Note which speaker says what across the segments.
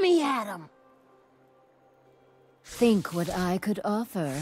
Speaker 1: At him.
Speaker 2: Think what I could offer.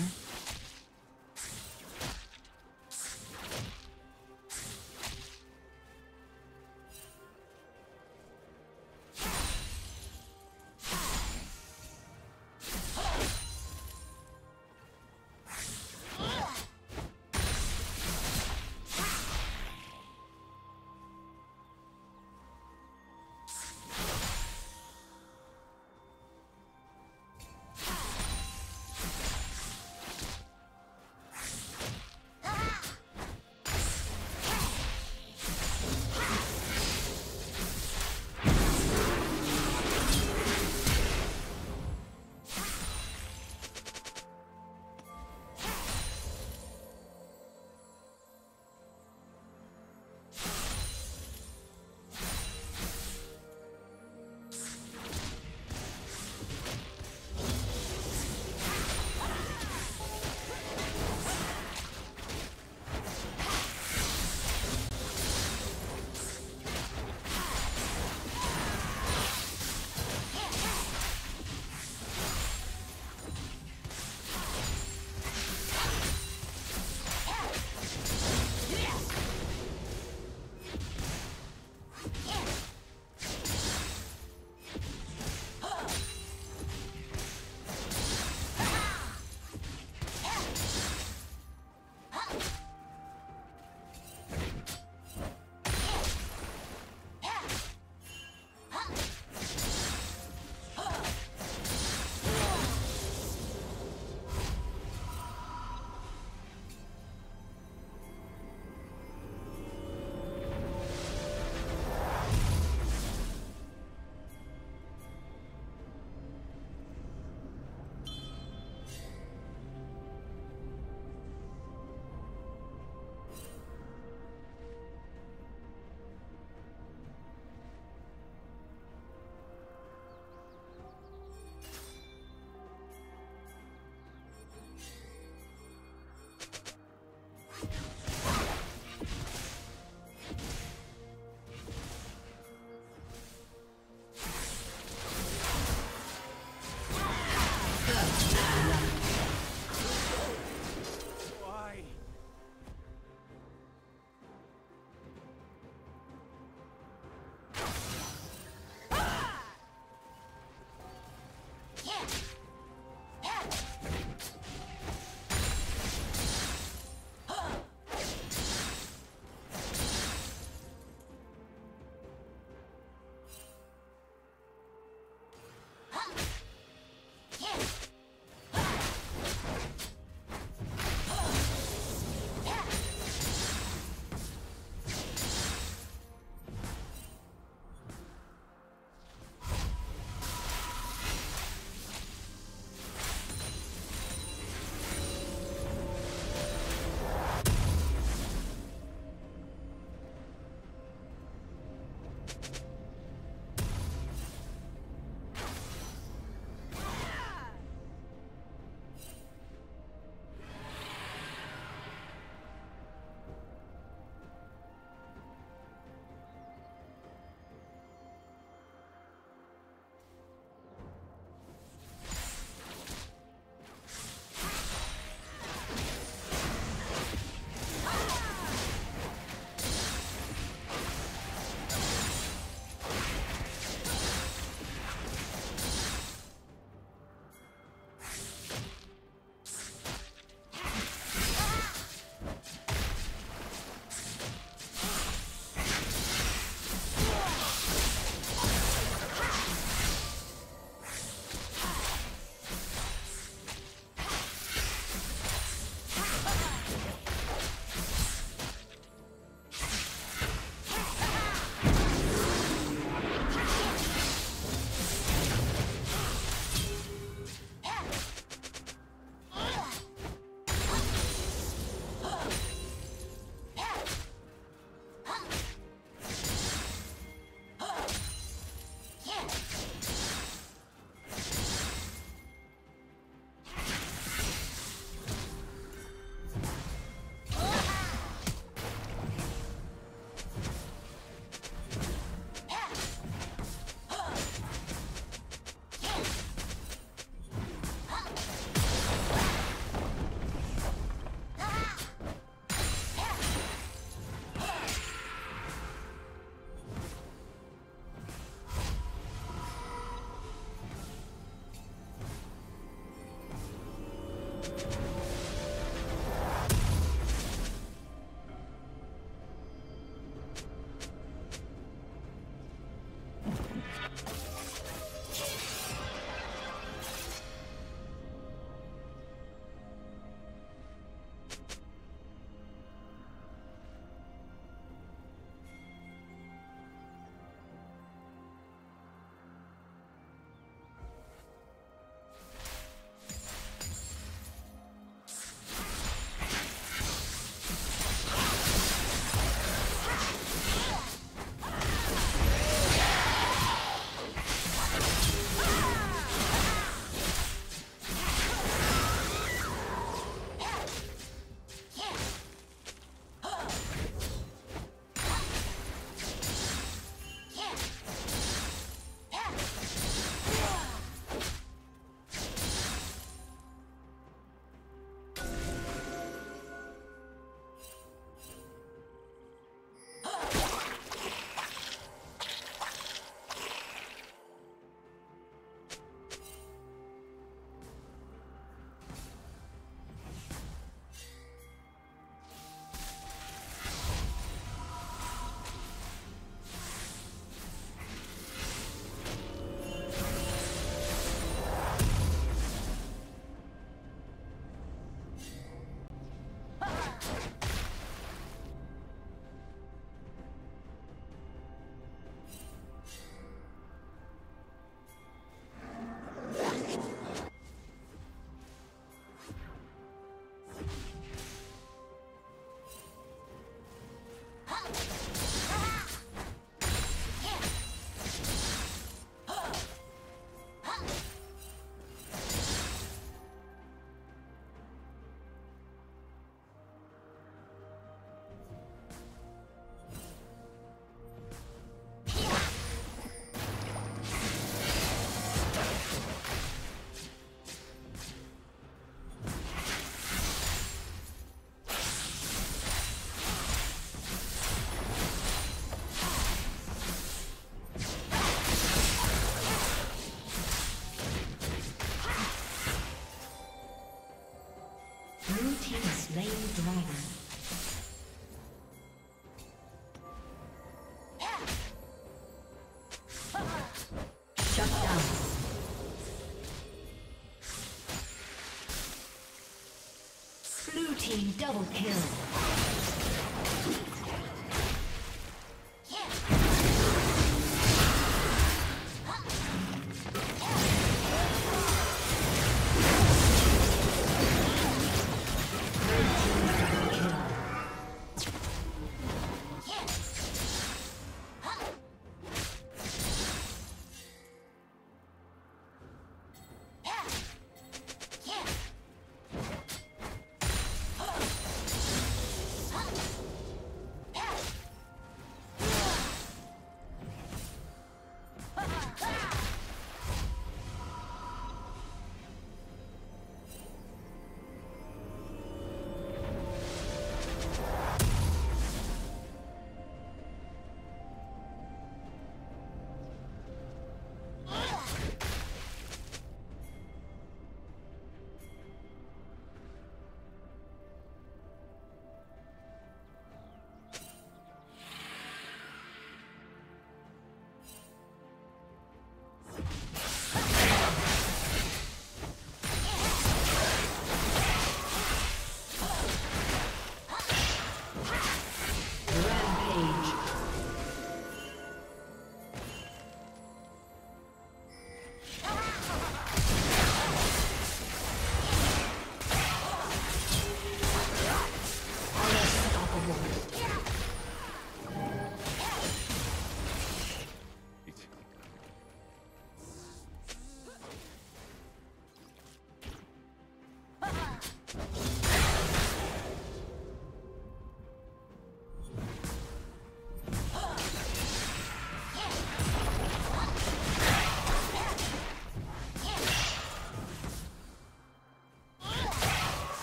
Speaker 2: Team double kill.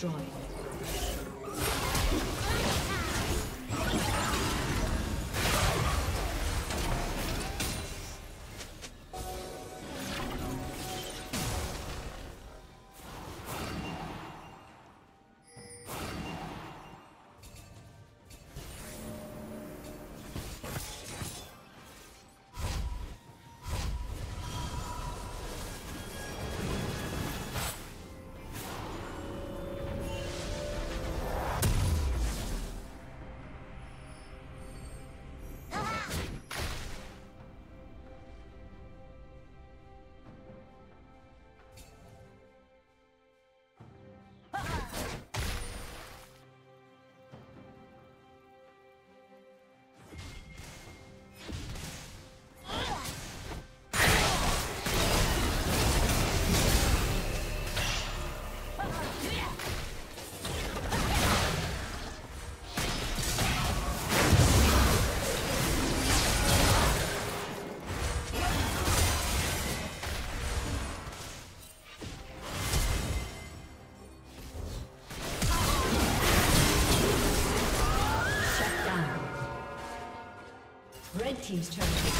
Speaker 2: Destroyed. Team's turn